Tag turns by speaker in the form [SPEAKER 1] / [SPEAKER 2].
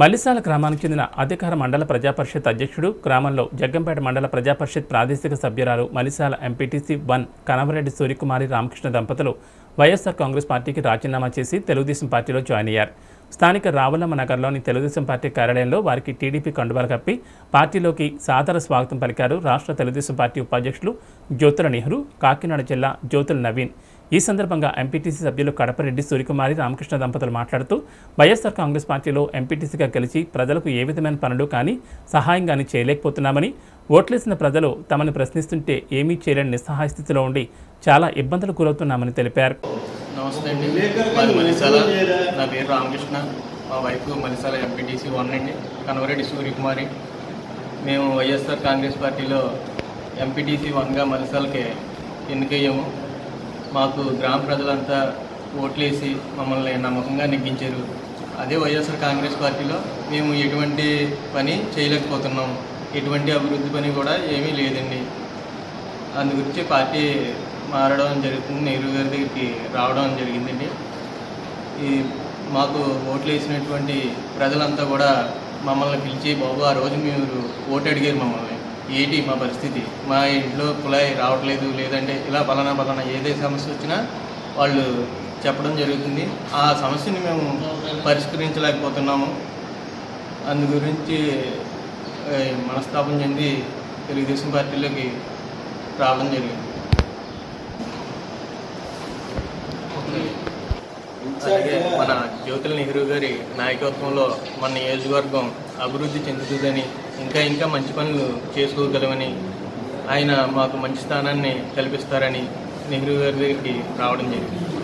[SPEAKER 1] మల్లిసాల గ్రామానికి చెందిన అధికార మండల ప్రజాపరిషత్ అధ్యక్షుడు గ్రామంలో జగ్గంపేట మండల ప్రజాపరిషత్ ప్రాదేశిక సభ్యురాలు మలిసాల ఎంపీటీసీ వన్ కనవరెడ్డి సూర్యకుమారి రామకృష్ణ దంపతులు వైఎస్ఆర్ కాంగ్రెస్ పార్టీకి రాజీనామా చేసి తెలుగుదేశం పార్టీలో జాయిన్ అయ్యారు. స్థానిక రావులమ్మ నగర్లోని తెలుగుదేశం పార్టీ కార్యాలయంలో వారికి టీడీపీ కండువాలు కప్పి పార్టీలోకి సాదర స్వాగతం పలికారు రాష్ట్ర తెలుగుదేశం పార్టీ ఉపాధ్యక్షులు జ్యోతుల నెహ్రూ కాకినాడ జిల్లా జ్యోతుల నవీన్. ఈ సందర్భంగా ఎంపీటీసీ సభ్యులు కడపరెడ్డి సూర్యకుమారి రామకృష్ణ దంపతులు మాట్లాడుతూ వైఎస్ఆర్ కాంగ్రెస్ పార్టీలో ఎంపీటీసీగా గెలిచి ప్రజలకు ఏ విధమైన పనులు కానీ సహాయం కానీ చేయలేకపోతున్నామని ఓట్లేసిన ప్రజలు తమను ప్రశ్నిస్తుంటే ఏమీ చేయలేని నిస్సహాయ స్థితిలో ఉండి చాలా ఇబ్బందులు గురవుతున్నామని తెలిపారు.
[SPEAKER 2] నమస్తే అండి. మనిషాల నా పేరు రామకృష్ణ. మా వైఫ్ మలిసాల ఎంపీటీసీ వన్ అండి కనవరెడ్డి సూర్యకుమారి. మేము వైఎస్ఆర్ కాంగ్రెస్ పార్టీలో ఎంపీటీసీ వన్గా మనిషాలకి ఎన్నికయ్యాము. మాకు గ్రామ ప్రజలంతా ఓట్లేసి మమ్మల్ని నమ్మకంగా నెగ్గించారు. అదే వైఎస్ఆర్ కాంగ్రెస్ పార్టీలో మేము ఎటువంటి పని చేయలేకపోతున్నాం ఎటువంటి అభివృద్ధి పని కూడా ఏమీ లేదండి. అందు గురించి పార్టీ మారడం జరుగుతుంది. నెహ్రూ గారి దగ్గరికి రావడం జరిగిందండి. ఈ మాకు ఓట్లు వేసినటువంటి ప్రజలంతా కూడా మమ్మల్ని పిలిచి బాబు ఆ రోజు మీరు ఓటు అడిగారు మమ్మల్ని. ఏంటి మా పరిస్థితి? మా ఇంట్లో కుళాయి రావట్లేదు లేదంటే ఇలా పలానా పలానా ఏదే సమస్య వచ్చినా వాళ్ళు చెప్పడం జరుగుతుంది. ఆ సమస్యని మేము పరిష్కరించలేకపోతున్నాము. అందు గురించి మనస్తాపం చెంది తెలుగుదేశం పార్టీలోకి రావడం జరిగింది. అలాగే మన జ్యోతుల నెహ్రూ గారి నాయకత్వంలో మన నియోజకవర్గం అభివృద్ధి చెందుతుందని ఇంకా ఇంకా మంచి పనులు చేసుకోగలమని ఆయన మాకు మంచి స్థానాన్ని కల్పిస్తారని నెహ్రూ గారి దగ్గరికి రావడం జరిగింది.